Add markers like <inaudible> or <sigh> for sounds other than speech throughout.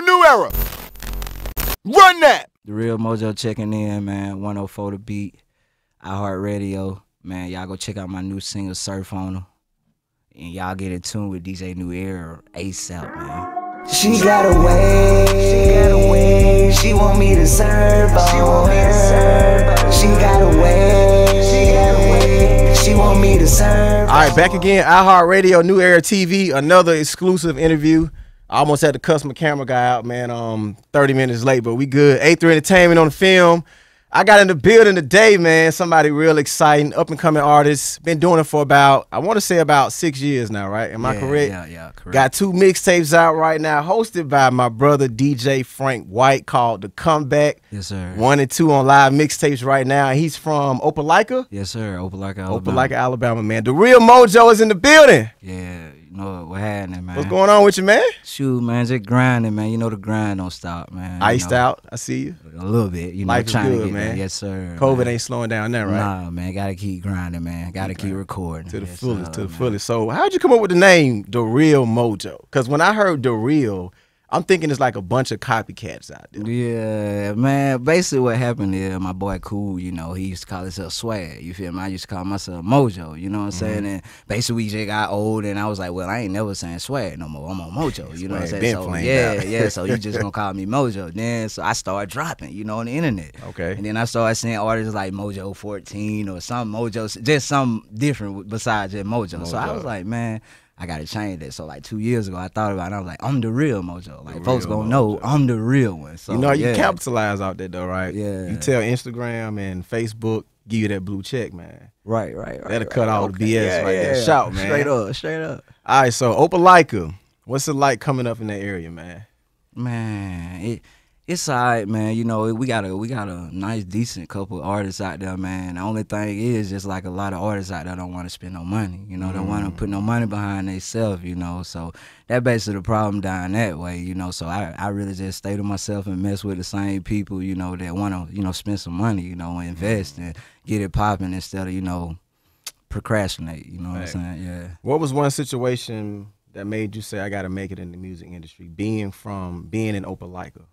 New Era. Run that. The real Mojo checking in, man. 104 the beat. iHeartRadio. Man, y'all go check out my new single Surf on her. And y'all get in tune with DJ New Era ASAP, man. She got away. She got away. She want me to serve on she want me to serve She got away. She got away. She want me to serve. All right, back again. iHeartRadio, New Era TV, another exclusive interview. I almost had to cuss my camera guy out, man. Um, 30 minutes late, but we good. A3 Entertainment on the film. I got in the building today, man. Somebody real exciting, up and coming artist. Been doing it for about, I want to say about six years now, right? Am I correct? Yeah, yeah, correct. Got two mixtapes out right now, hosted by my brother DJ Frank White, called The Comeback. Yes, sir. One and two on live mixtapes right now. He's from Opelika, Yes, sir. Opelika, Alabama. Opelika, Alabama, man. The real Mojo is in the building. Yeah, know what happening, man. What's going on with you, man? Shoot, man, just grinding, man. You know the grind don't stop, man. You Iced know, out. I see you. A little bit, you know, Life trying good, to get man. there. Yes, sir. COVID man. ain't slowing down there, right? Nah, man, gotta keep grinding, man. Gotta keep recording. To the Yes, fullest, to the man. fullest. So, how'd you come up with the name The Real Mojo? Because when I heard The Real, I'm thinking it's like a bunch of copycats out there. Yeah, man. Basically, what happened is my boy Cool, you know, he used to call himself Swag. You feel me? I used to call myself Mojo. You know what I'm saying? Mm-hmm. And basically, we just got old, and I was like, well, I ain't never saying Swag no more. I'm on Mojo. <laughs> You know what I'm saying? So, yeah, out. yeah. So you just <laughs> gonna call me Mojo? Then so I started dropping, you know, on the internet. Okay. And then I started seeing artists like Mojo 14 or some Mojo, just some different besides just Mojo. So I was like, man. I gotta change that. So like two years ago, I thought about it. I was like, I'm the real Mojo. Like The folks gonna know I'm the real one. So you know, you yeah. capitalize out there, though, right? Yeah. You tell Instagram and Facebook, give you that blue check, man. Right, right, right. That'll right. cut all the BS right there. Shout, man. Straight up, straight up. All right, so Opelika, what's it like coming up in that area, man? Man, it it's alright, man. You know, we got a we got a nice, decent couple artists out there, man. The only thing is, just like a lot of artists out there don't want to spend no money. You know, don't want to put no mm. money behind themselves. You know, so that basically the problem down that way. You know, so I I really just stay to myself and mess with the same people. You know, that want to you know spend some money. You know, invest mm. and get it popping instead of you know procrastinate. You know what I'm saying? Yeah. What was one situation that made you say I got to make it in the music industry? Being from being in Opelika.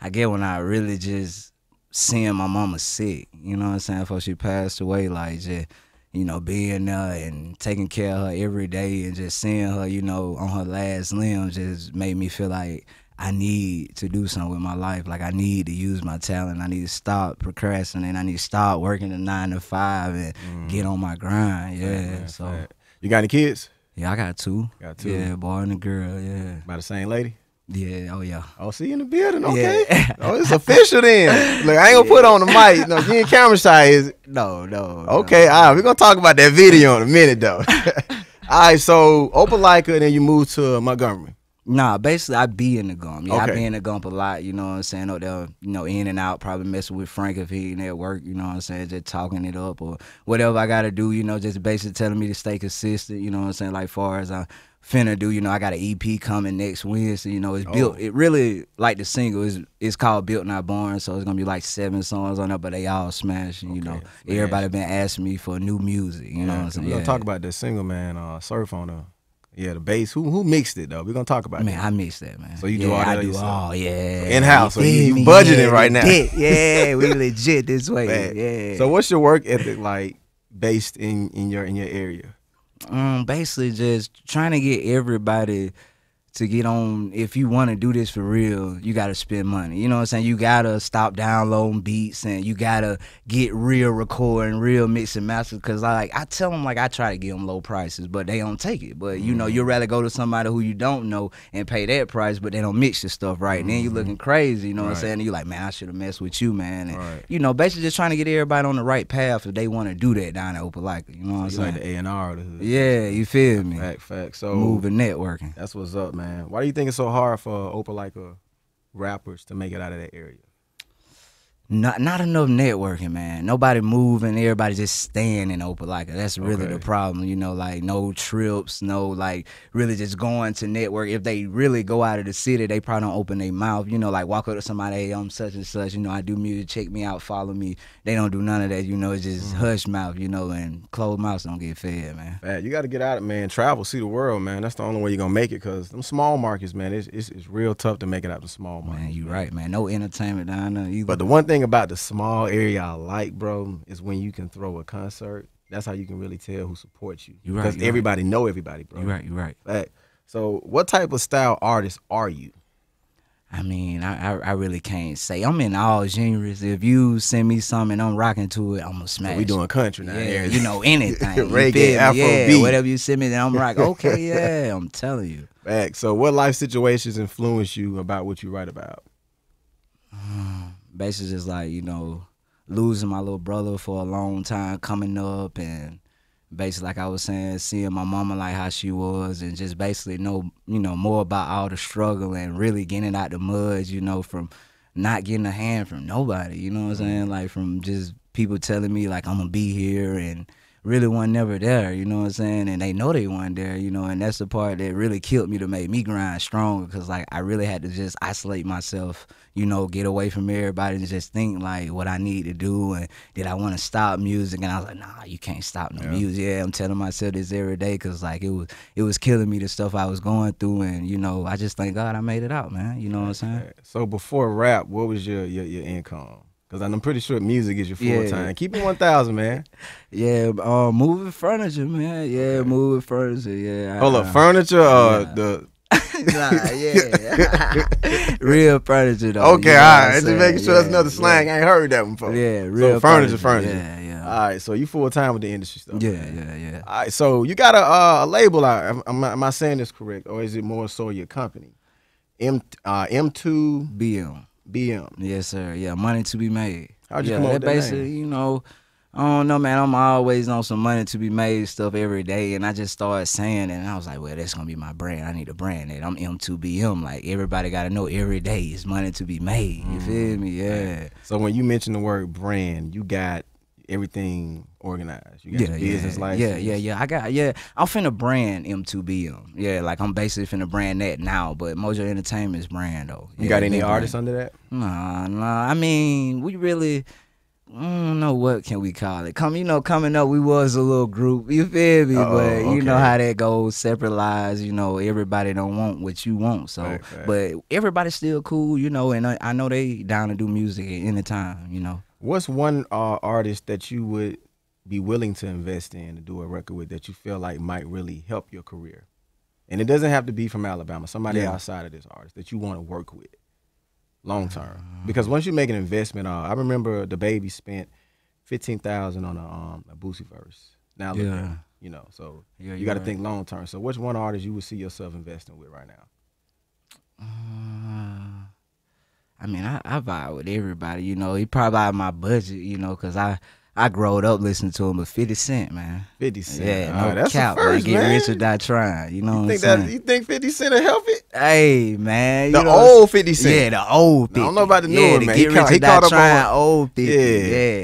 I get when I really just seeing my mama sick, you know what I'm saying, before she passed away, like just, you know, being there and taking care of her every day and just seeing her, you know, on her last limb just made me feel like I need to do something with my life. Like I need to use my talent. I need to stop procrastinating. I need to stop working a nine to five and mm. get on my grind. Yeah. Man, so fact. you got any kids? yeah, I got two. Got two. Yeah, boy and a girl. Yeah. By the same lady? Yeah. Oh yeah. Oh, see you in the building. Okay. Yeah. <laughs> oh, it's official then. Look, I ain't gonna put on the mic. No, you ain't camera shy, is it? <laughs> No, no. Okay, all right. We're gonna talk about that video in a minute though. <laughs> all right, so Opelika, and then you moved to Montgomery. Nah, basically I be in the Gump. Yeah, I Okay. be in the gump a lot, you know what I'm saying? Up there, you know, in and out, probably messing with Frank if he ain't at work, you know what I'm saying, just talking it up or whatever I gotta do, you know, just basically telling me to stay consistent, you know what I'm saying? Like far as I finna do, you know, I got an EP coming next Wednesday, you know, it's built Oh. it really like the single is it's called Built Not Born, so it's gonna be like seven songs on there, but they all smashing, you know. Okay, Everybody been asking me for new music, you know what I'm We're saying? gonna Yeah. talk about that single man, uh, surf on the yeah, the bass. Who who mixed it though? We're gonna talk about Man, that. I miss that, man. So you do yeah, all that I do yourself? all, yeah. In-house, so you- you budgeting Yeah, right now. Yeah, we <laughs> legit this way. Man. Yeah. So what's your work ethic like based in in your in your area? Um, basically just trying to get everybody to get on. If you want to do this for real, you got to spend money. You know what I'm saying? You gotta stop downloading beats and you gotta get real recording, real mix and master. Cause I like I tell them like I try to give them low prices, but they don't take it. But you know, mm-hmm. you'd rather go to somebody who you don't know and pay that price, but they don't mix your stuff right. And then you're mm-hmm. looking crazy. You know what I'm saying? And you like, man, I should have messed with you, man. And Right. you know, basically just trying to get everybody on the right path if they want to do that down at Opelika. You know what I'm saying? like the A and R, the hood. yeah, you feel me? Fact, fact. So Moving networking. That's what's up, man. Why do you think it's so hard for Opelika uh, rappers to make it out of that area? Not not enough networking, man. Nobody moving, everybody just staying in Opelika. That's really Okay. the problem, you know. Like no trips, no like really just going to network. If they really go out of the city, they probably don't open their mouth, you know. Like walk up to somebody, hey, I'm such and such, you know. I do music, check me out, follow me. They don't do none of that, you know. It's just Mm-hmm. hush mouth, you know, and closed mouths don't get fed, man. Man, you got to get out, of man. Travel, see the world, man. That's the only way you're gonna make it. Cause them small markets, man, it's it's, it's real tough to make it out the small markets. Man, you right, man. No entertainment down there either. But the one thing about the small area I like, bro, is when you can throw a concert. That's how you can really tell who supports you. You right, Because you right. everybody know everybody, bro. you right, you right. Fact. So, what type of style artist are you? I mean, I, I I really can't say. I'm in all genres. If you send me something, I'm rocking to it. I'm gonna smash. we it. doing country now. Yeah, you know <laughs> anything. You Reggae, feel me? Afrobeat. whatever you send me, then I'm <laughs> like, okay, yeah, I'm telling you. Back. So, what life situations influence you about what you write about? Um, Basically, just like you know, losing my little brother for a long time, coming up, and basically, like I was saying, seeing my mama like how she was, and just basically know, you know, more about all the struggle and really getting out the mud, you know, from not getting a hand from nobody, you know what I'm mm-hmm. saying? Like from just people telling me like I'm gonna be here and really wasn't never there, you know what I'm saying? And they know they weren't there, you know, and that's the part that really killed me to make me grind stronger because like I really had to just isolate myself, you know, get away from everybody and just think like what I need to do and did I want to stop music and I was like, nah, you can't stop no music. Yeah, I'm telling myself this every day because like it was it was killing me the stuff I was going through and you know I just thank God I made it out, man. You know what I'm saying? So, before rap, what was your your, your income? Because I'm pretty sure music is your full Yeah. time. Keep it 1,000, man. <laughs> Yeah, uh, moving furniture, man. Yeah, moving furniture. Yeah. Hold up, furniture or Yeah. the. <laughs> <laughs> nah, yeah. real furniture though. Okay, you know all right. Just making sure that's another slang. I ain't heard that one before. Yeah, yeah real so furniture, furniture. Yeah, yeah. All right, so you full time with the industry stuff. yeah, yeah, yeah. All right, so you got a, uh, a label out. Am, am, I- saying this correct, or is it more so your company? M uh, M2 BM. BM. Yes, sir. Yeah, money to be made. How'd you yeah, come up with that basically, name? you know, I don't know, man. I'm always on some money to be made stuff every day, and I just started saying it, and I was like, well, that's gonna be my brand. I need a brand that I'm M2BM. Like everybody got to know every day is money to be made. You Mm. feel me? Yeah. So when you mention the word brand, you got everything organized. You got Yeah, your yeah, business license. yeah, yeah, yeah. I got yeah. I'm finna brand M2BM. Yeah, like I'm basically finna brand that now, but Mojo Entertainment's brand though. You Yeah, got any artists brand. under that? Nah, nah. I mean, we really. I don't know what can we call it. Come, you know, coming up, we was a little group. You feel me? Uh-oh, but you know how that goes. Separate lives. You know, everybody don't want what you want. So, Right, right. but everybody's still cool. You know, and I, I know they down to do music at any time. You know. What's one uh, artist that you would be willing to invest in to do a record with that you feel like might really help your career? And it doesn't have to be from Alabama. Somebody Yeah. outside of this artist that you want to work with long term. Because once you make an investment, uh, I remember the baby spent fifteen thousand on a um a Boosie verse. Now look Yeah. it, you know, so Yeah, you got to right. think long term. So which one artist you would see yourself investing with right now? Uh, I mean, I, I vibe with everybody. You know, he probably out of my budget. You know, cause I I growed up listening to him, but Fifty Cent, man. Fifty Cent. Yeah, oh, no right, that's cap. first, man. Get man. rich or die trying. You know You what think that you think Fifty Cent will help it? Hey man, The old 50 Cent. Yeah, the old 50. I don't know about the yeah, newer, the man. He Get caught- rich he or die caught up trying on- old 50. Yeah.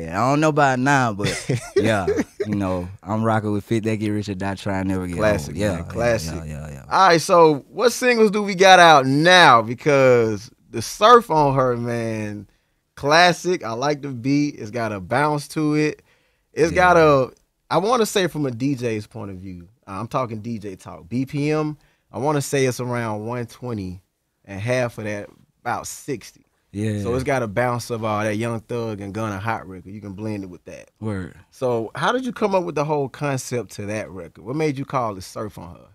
Yeah. I don't know about now, but <laughs> yeah, you know, I'm rocking with 50. That get rich or die trying never get Classic, old. Yeah, man, classic. Yeah, yeah, yeah. All right, so what singles do we got out now? Because the surf on her, man, classic. I like the beat. It's got a bounce to it. It's got a. I want to say from a DJ's point of view. I'm talking DJ talk. BPM. I want to say it's around 120, and half of that about 60. Yeah. So it's got a bounce of all that Young Thug and Gunna Hot record. You can blend it with that. Word. So how did you come up with the whole concept to that record? What made you call it Surf on Her?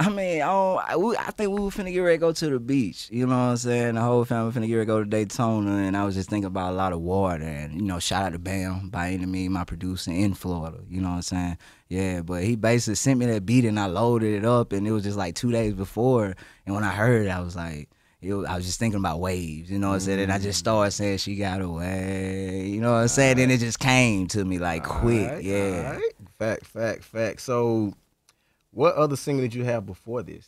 I mean, I, I, we, I think we were finna get ready to go to the beach. You know what I'm saying? The whole family finna get ready to go to Daytona, and I was just thinking about a lot of water. And you know, shout out to Bam by any means, my producer in Florida. You know what I'm saying? Yeah, but he basically sent me that beat, and I loaded it up, and it was just like two days before. And when I heard it, I was like. Was, I was just thinking about waves, you know what I'm saying? And I just started mm-hmm. saying she got away, you know what I'm saying? Then it just came to me like quick, Alright, yeah. Fact, fact, fact. So, what other single did you have before this?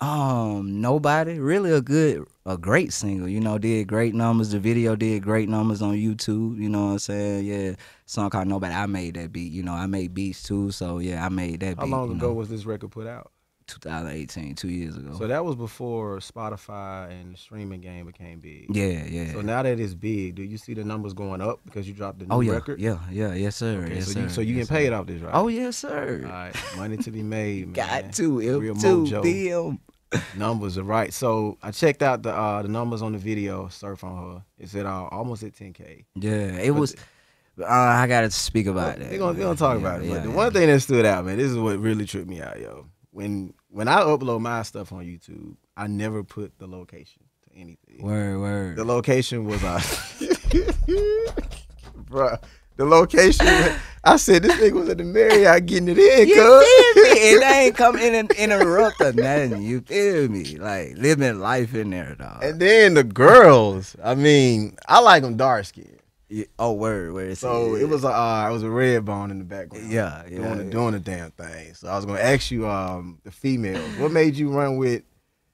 Um, nobody really a good, a great single. You know, did great numbers. The video did great numbers on YouTube. You know what I'm saying? Yeah, song called Nobody. I made that beat. You know, I made beats too. So yeah, I made that. How beat, long ago know, was this record put out? 2018, two years ago. So that was before Spotify and the streaming game became big. yeah, yeah. So now that it's big, do you see the numbers going up because you dropped the new oh yeah, record? yeah, yeah, yes sir. Okay, yes, so you sir, so you yes, get paid off this, right? Oh yes sir. All right, money to be made, <laughs> man. Got to Real M two mojo. BM. <laughs> Numbers are right. So I checked out the uh, the numbers on the video. Surf on her. It said uh, almost at 10k. Yeah, it was. Uh, I gotta speak about that. We're gonna, we gonna talk Yeah, about it. yeah, But the yeah. one thing that stood out, man, this is what really tripped me out, yo. When when I upload my stuff on YouTube, I never put the location to anything. Word, word. The location was uh <laughs> Bruh. The location I said this nigga was at the Marriott getting it in, You feel me? And <laughs> they ain't come in and interrupt or nothing. You feel me? Like living life in there, dog. And then the girls, I mean, I like them dark skinned. Yeah, oh, word, word. So it was a uh, it was a red bone in the background. Yeah, yeah, doing, the, yeah. doing the damn thing. So I was gonna ask you, um, the females, what made you run with?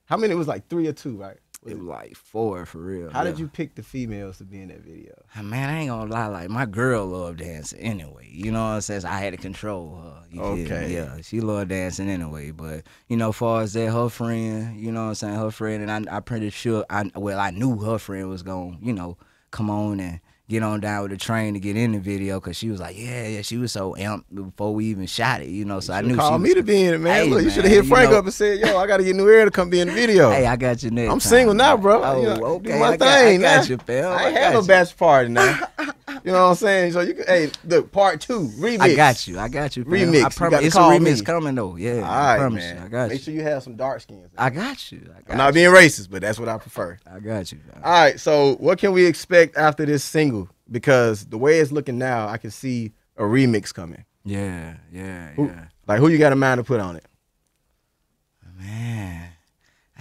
How many? It was like three or two, right? It was like four for real. How did you pick the females to be in that video? Man, I ain't gonna lie. Like my girl loved dancing anyway. You know what I'm saying? So I had to control her. You? Okay. Yeah, she loved dancing anyway. But you know, far as that, her friend. You know what I'm saying? Her friend, and I, I pretty sure. I well, I knew her friend was gonna, you know, come on and get on down with the train to get in the video because she was like, yeah, yeah. She was so amped before we even shot it. You know, so I knew Call she me was, to be in it, man. Hey, Look, you should have hit you Frank know- up and said, "Yo, I got to get New Era to come be in the <laughs> video." Hey, I got you next. I'm time. single now, bro. Oh, You know, do my I got, I thing, got man. you, fam. I got had no you. bachelor party now. <laughs> you know what I'm saying? So you can, hey, look, part two remix. I got you. I got you. Fam. Remix. I promise. gotta It's a remix me. coming though. Yeah. All I promise man. you. I got Make you. sure you have some dark skins. I got you. I got I'm not being racist, but that's what I prefer. I got you. All right, so what can we expect after this single? Because the way it's looking now, I can see a remix coming. Yeah, yeah, Who, yeah. Like who you got in mind to put on it? Man,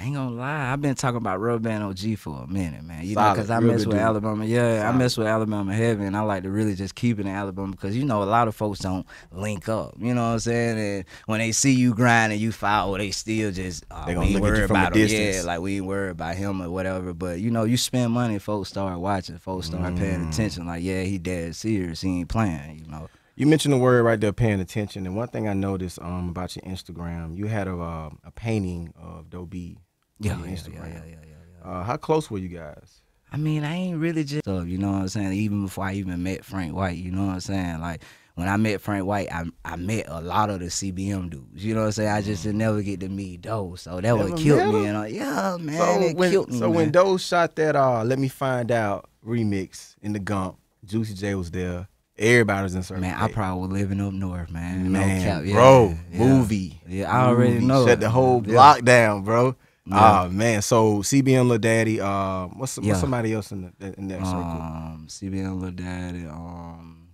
I ain't gonna lie. I've been talking about Rubber Band OG for a minute, man. You know, because I Real mess with dude. Alabama. Yeah, I mess with Alabama heavy, and I like to really just keep it in Alabama because you know a lot of folks don't link up. You know what I'm saying? And when they see you grind and you foul, they still just uh, They we gonna ain't look at you worried from a about him. Yeah, like we ain't worried about him or whatever. But you know, you spend money, folks start watching, folks start Mm. paying attention. Like, yeah, he dead serious. He ain't playing. You know. You mentioned the word right there, paying attention. And one thing I noticed um about your Instagram, you had a uh, a painting of Doe B Yeah, yeah, Instagram. yeah, yeah, yeah, yeah. Uh, how close were you guys? I mean, I ain't really just stuff, you know what I'm saying? Even before I even met Frank White, you know what I'm saying? Like when I met Frank White, I I met a lot of the CBM dudes. You know what I'm saying? I just didn't never get to meet Doe, so that would killed me. And I, yeah, man, so it when killed me. so when. Doe shot that uh Let Me Find Out remix in the Gump, Juicy J was there. Everybody was in Circle man, I probably was living up north, man. Man, no cap. Yeah, bro, yeah. movie. Yeah, I already Movie. know. Shut the whole Yeah. block down, bro. Oh man, so CBM Lil Daddy, uh, what's what's somebody else in the, in that circle? Um, CBM Lil Daddy, um,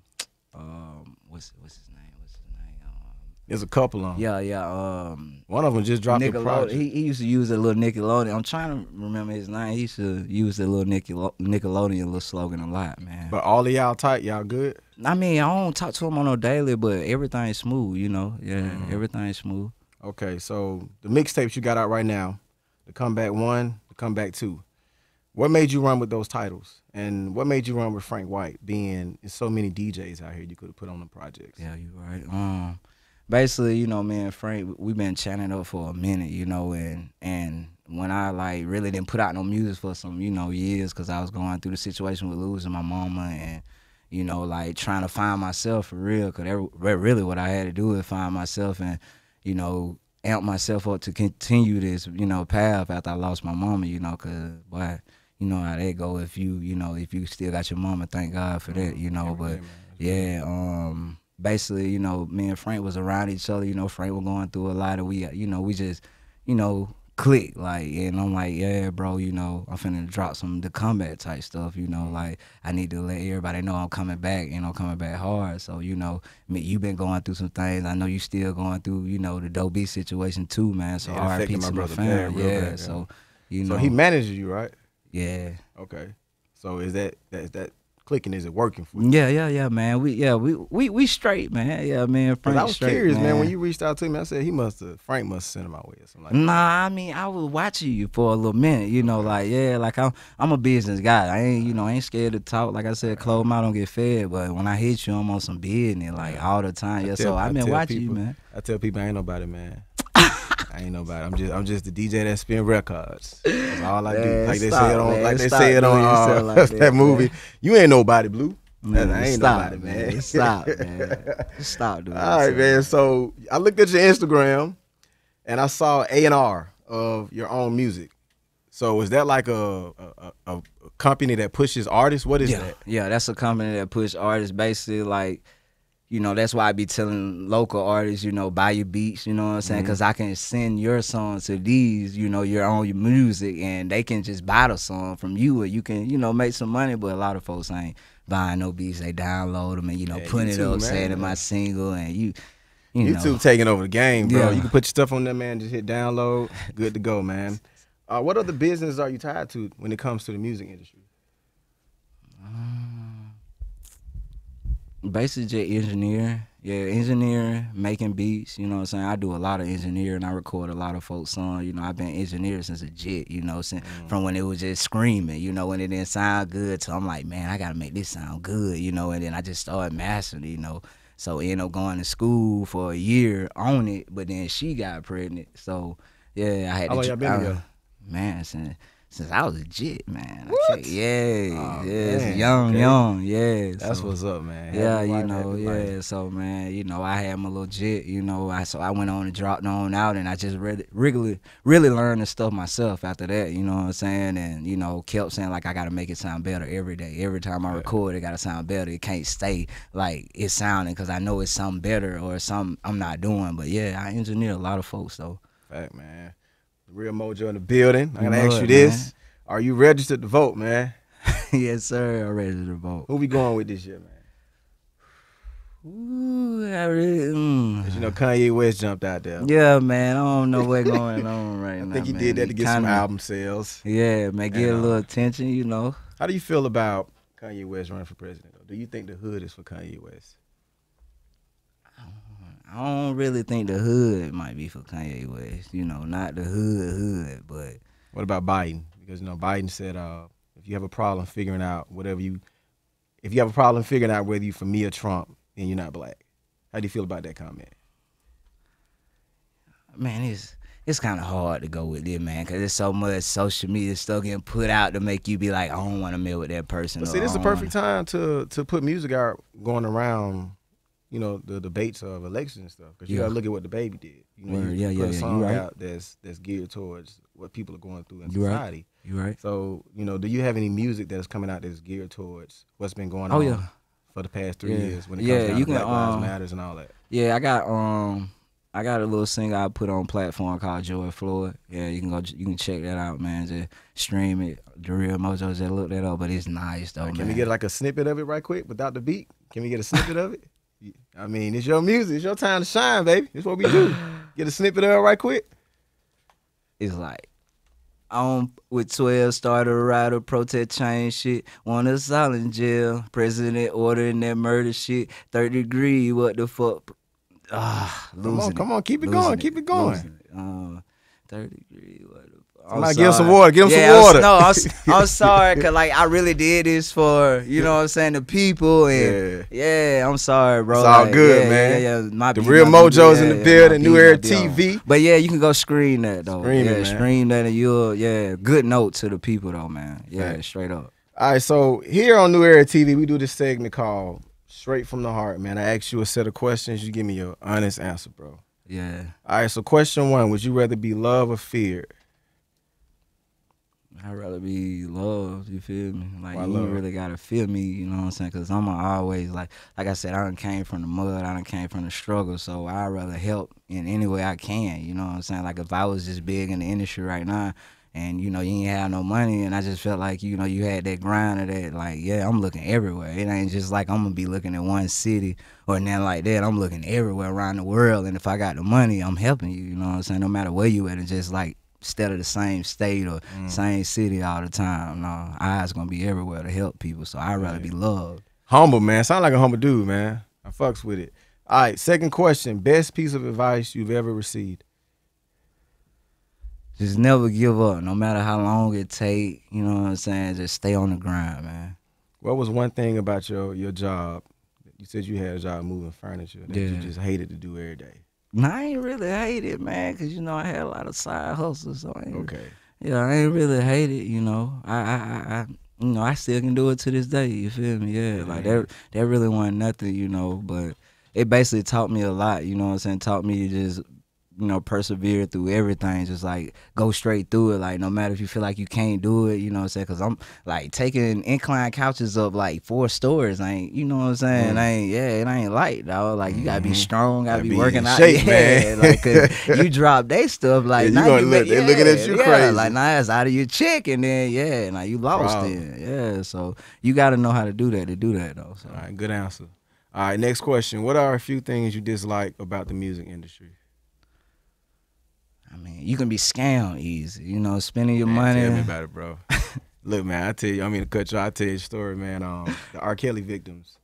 um, what's what's his name? What's his name? Um, There's a couple of them. yeah, yeah, um, One of them just dropped a project. he, he used to use a little Nickelodeon. I'm trying to remember his name. He used to use the little Nickelo- Nickelodeon little slogan a lot, man. but all of y'all tight, y'all good. I mean, I don't talk to him on a daily, but everything's smooth, you know. Yeah, Mm. everything's smooth. Okay, so the mixtapes you got out right now, the comeback one, the comeback two. What made you run with those titles, and what made you run with Frank White? Being so many DJs out here, you could have put on the projects. Yeah, you right. Um, basically, you know, me and Frank, we've been chatting up for a minute, you know, and and when I like really didn't put out no music for some, you know, years, cause I was going through the situation with losing my mama and. You know, like trying to find myself for real, cause really what I had to do is find myself and, you know, amp myself up to continue this, you know, path after I lost my mama. You know, cause boy, you know how that go. If you, you know, if you still got your mama, thank God for that. You know, but yeah, um, basically, you know, me and Frank was around each other. You know, Frank was going through a lot of we, you know, we just, you know, click like, and I'm like, yeah, bro, you know, I'm finna drop some the comeback type stuff. You know, mm-hmm. like I need to let everybody know I'm coming back, and I'm coming back hard. So you know, me, You've been going through some things. I know you still going through, you know, the Dope situation too, man. So Yeah, RIP to my brother family. yeah, bad, yeah. so you know, So he manages you, right? yeah. Okay. So is that that is that clicking? Is it working for you? Yeah, yeah, yeah, man. We yeah, we we we straight, man. Yeah, man. Frank I was straight, curious, man. When you reached out to me, I said he must have Frank must have sent him my way or something like. Nah, I mean, I was watching you for a little minute, you know, like yeah, like I'm I'm a business guy. I ain't, you know, I ain't scared to talk. Like I said, close mouth don't get fed. But when I hit you, I'm on some business, like all the time. Yeah, I so tell- I I've been watching people- you, man. I tell people I ain't nobody, man. <laughs> I ain't nobody. I'm just I'm just the DJ that spin records. That's all I do. Man, Like they stop, it on man. like they Stop it on uh, <laughs> like that, that, movie. man. You ain't nobody, Blue. Man, I ain't stop, nobody, man. man. Stop, <laughs> man. Stop doing All right, man. So I looked at your Instagram, and I saw A and R of your own music. So is that like a a, a, a company that pushes artists? What is yeah, that? yeah, that's a company that pushes artists basically like, you know, that's why I be telling local artists, you know, buy your beats, you know what I'm saying? Mm-hmm. Because I can send your song to these, you know, your own music, and they can just buy the song from you, and you can, you know, make some money. But a lot of folks ain't buying no beats; they download them and you know, Yeah, putting it up, man. saying it my single, and you, you know, YouTube taking over the game, bro. Yeah. You can put your stuff on there, man. Just hit download. Good to go, man. <laughs> Uh, what other business are you tied to when it comes to the music industry? Basically just engineering. Yeah, engineer, making beats, you know what I'm saying? I do a lot of engineering. I record a lot of folks' songs. You know, I've been engineering since a jit, you know, since, mm. from when it was just screaming, you know, when it didn't sound good. So I'm like, man, I got to make this sound good, you know, and then I just started mastering, you know. So end up going to school for a year on it, but then she got pregnant. So, yeah, I had How to. long y'all been together? Man, since, since I was a jit, man. What? Yeah, Oh, yeah, man, young, okay. young, yeah. That's so- what's up, man. yeah, you know, yeah. So man, you know, I had my little jit, you know. I so I went on and dropped on out, and I just really, really, really learned the stuff myself after that. You know what I'm saying? And you know, kept saying like I got to make it sound better every day. Every time I record, it got to sound better. It can't stay like it's sounding because I know it's something better or something I'm not doing. But yeah, I engineer a lot of folks though. Fact, man. Real mojo in the building. I'm gonna ask you this: man. Are you registered to vote, man? <laughs> yes, sir. I'm ready to vote. Who we going with this year, man? Ooh, I really. mm. you know Kanye West jumped out there. Yeah, man. I don't know what's going <laughs> on right I now. I think he man. did that to get some kinda- album sales. Yeah, man, get And, a uh, little attention, you know. How do you feel about Kanye West running for president? Though? Do you think the hood is for Kanye West? I don't really think the hood might be for Kanye West, you know, not the hood hood, but What about Biden? Because you know Biden said, uh, if you have a problem figuring out whatever you, if you have a problem figuring out whether you for me or Trump, then you're not black. How do you feel about that comment? man, it's it's kind of hard to go with it, man, because there's so much social media stuff getting put out to make you be like, I don't want to meet with that person. But see, this is the perfect time to to put music out going around. You know the debates of elections and stuff because you Yeah. gotta look at what the baby did. You know, Word. you Yeah, put yeah, a yeah. You song right. out that's that's geared towards what people are going through in You society. wanna- You right? So you know, do you have any music that's coming out that's geared towards what's been going Oh on yeah, for the past three Yeah. years when it comes Yeah, down you to can, Black Lives um, Matters and all that? yeah. I got um, I got a little single I put on platform called Joy Floyd. Yeah, you can go, you can check that out, man. Just stream it. The real Mojo just look that up, but it's nice though, man. can we get like a snippet of it right quick without the beat? Can we get a snippet of it? I mean, it's your music. It's your time to shine, baby. It's what we do. <sighs> Get a snippet of it right quick. It's like on with 12 started a rider protest chain shit want us all in jail president ordering that murder shit third degree what the fuck ah Come on, come on, keep it Losing going, keep it going. it. Uh, third degree what the I'm Somebody give him some water, give him some Yeah, I'm s- water. no, I'm, <laughs> I'm sorry, cause like I really did this for you know what I'm saying the people and yeah, I'm sorry, bro. It's all Like, good, yeah, man. Yeah, yeah. My The real Mojo's in the yeah, building, New Era. TV. But yeah, you can go screen that though. Scream it, yeah, man. scream that and you'll yeah, good note to the people though, man. Yeah, Right. straight up. All right, so here on New Era TV, we do this segment called Straight from the Heart, man. I ask you a set of questions. You give me your honest answer, bro. Yeah. All right, so question one Would you rather be loved or feared? I'd rather be loved, you feel me? Like Why you really gotta feel me, you know what I'm saying? Cause I'm always like, like I said, I done came from the mud, I done came from the struggle, so I'd rather help in any way I can, you know what I'm saying? Like if I was just big in the industry right now, and you know you ain't have no money, and I just felt like you know you had that grind of that, like yeah, I'm looking everywhere. It ain't just like I'm gonna be looking at one city or nothing like that. I'm looking everywhere around the world, and if I got the money, I'm helping you, you know what I'm saying? No matter where you at, it's just like instead of the same state or Mm. same city all the time. No, eyes gonna be everywhere to help people. So I'd rather be loved. Humble, man. Sound like a humble dude, man. I fucks with it. All right, second question. Best piece of advice you've ever received? Just never give up, no matter how long it take. You know what I'm saying? Just stay on the grind, man. What was one thing about your your job? You said you had a job moving furniture that you just hated to do every day. No, I ain't really hate it, man, cause you know I had a lot of side hustles. So I ain't, Okay. Yeah, I ain't really hate it, you know. I, I, I, I you know, I still can do it to this day. You feel me? Yeah, like that. That really wasn't nothing, you know. But it basically taught me a lot. You know what I'm saying? Taught me to just, you know, persevere through everything. Just like go straight through it. Like no matter if you feel like you can't do it, you know what I'm saying? Because I'm like taking incline couches up like four stories. I ain't, you know what I'm saying? Mm. I ain't, yeah, it ain't light, dog. Like you gotta be Mhm. strong, gotta Gotta be, be working in out. shape, yeah, man. <laughs> like 'cause you <laughs> drop they stuff like Yeah, you now gonna you look- make- they looking at you yeah, crazy. Like now it's out of your check, and then yeah, now you lost it. Yeah, so you got to know how to do that to do that though. So All right, good answer. All right, next question. What are a few things you dislike about the music industry? I mean, you can be scammed easy. You know, spending your Man, money. Tell me <laughs> about it, bro. Look, man, I tell you, I mean to cut you. I tell you a story, man. Um, the R. Kelly victims,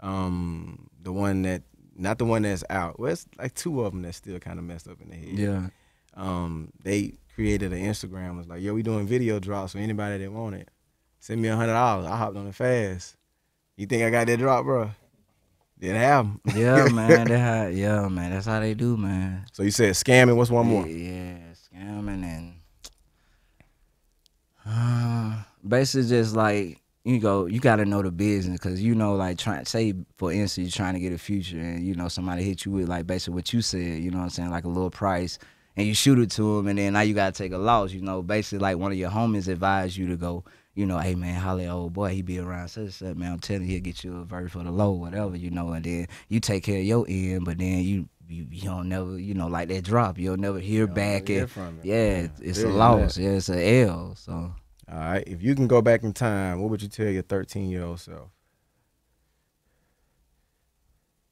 um, the one that, not the one that's out. Well, it's like two of them that's still kind of messed up in the head. yeah, Um, they created an Instagram. Was like, yo, we doing video drops for anybody that want it. Send me a hundred dollars. I hopped on it fast. You think I got that drop, bro? Have 'em. yeah, man. <laughs> That how, yeah, man. That's how they do, man. So you said scamming. What's one more? Yeah, scamming and uh, basically just like you go, you got to know the business because you know, like trying say for instance, you're trying to get a future and you know somebody hit you with like basically what you said, you know what I'm saying, like a little price. And you shoot it to them, and then now you gotta take a loss. You know, basically like one of your homies advised you to go. You know, hey man, holla at old boy, he be around such and such, man. I'm telling you, he'll get you a verse for the low, whatever, you know. And then you take care of your end, but then you you, you don't never, you know, like that drop, you'll never hear Don't back. hear and, from it. yeah, Yeah, it's, a loss. Yeah, it's a L. So All right. If you can go back in time, what would you tell your 13 year old self?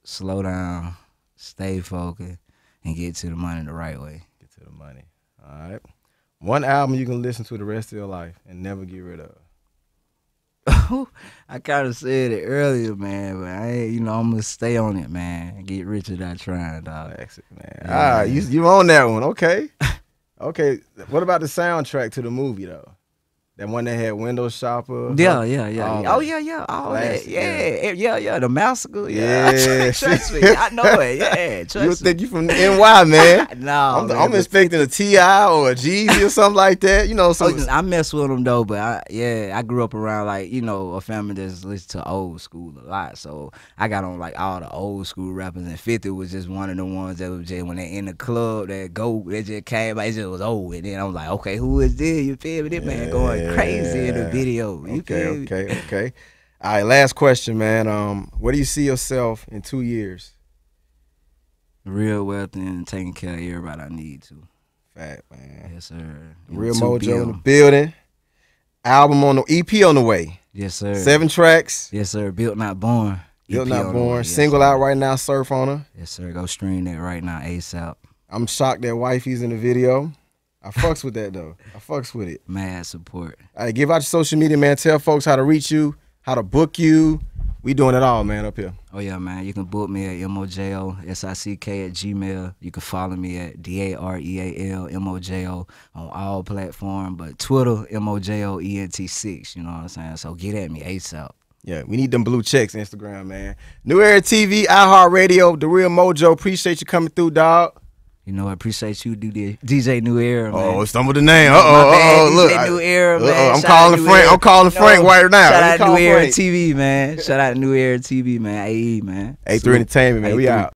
slow down, stay focused, and get to the money the right way. Get to the money. All right. One album you can listen to the rest of your life and never get rid of. <laughs> I kind of said it earlier, man, but I ain't, you know, I'm gonna stay on it, man. Get rich without trying, dog. Exit, man. Yeah, All right. You you on that one? Okay. <laughs> okay. What about the soundtrack to the movie though? That one that had Window Shopper. Yeah, yeah, yeah. All yeah. Oh yeah, yeah. All Classic, that. Yeah, yeah, yeah, The massacre. Yeah. Yeah. <laughs> trust me. I know it. Yeah. <laughs> You Trust me. think you from NY, man? <laughs> no, I'm, man, I'm but- expecting a T.I. or a Jeezy or something like that. You know, Oh, I mess with them though, but I, yeah, I grew up around like you know a family that's listen to old school a lot, so I got on like all the old school rappers. And Fifty was just one of the ones that was just when they in the club that go, they just came, out, it just was old, and then I was like, okay, who is this? You feel me? This man going crazy in the video. You Okay, feel me? okay, okay. All right, last question, man. Um, where do you see yourself in two years? Real wealthy and taking care of everybody I need to. Fat man. Yes, sir. Real Mojo bill. in the building. Album on the EP on the way. Yes, sir. Seven tracks. Yes, sir. Built not born. Built EP not born. Yes, Single sir. out right now. Surf on her. Yes, sir. Go stream that right now, ASAP. I'm shocked that wifey's in the video. I fucks with that though. I fucks with it. Mad support. All right, give out your social media, man. Tell folks how to reach you, how to book you. We doing it all, man, up here. Oh yeah, man. You can book me at mojo sick at gmail. You can follow me at d a r e a l m o j o on all platforms, but Twitter m o j o e n t six. You know what I'm saying? So get at me asap. Yeah, we need them blue checks, Instagram, man. New Era TV, iHeartRadio, The Real Mojo. Appreciate you coming through, dog. You know, I appreciate you, do the DJ New Era, man. Oh, stumbled the name. Uh oh, uh oh, look. DJ New Era, uh-oh, man. I'm Shout calling Frank. Era. I'm calling Frank No, right now. Shout out New Era Frank. TV, man. Shout out to New Era TV, man. AE, man. A3 Salute. Entertainment, man. We A3. out.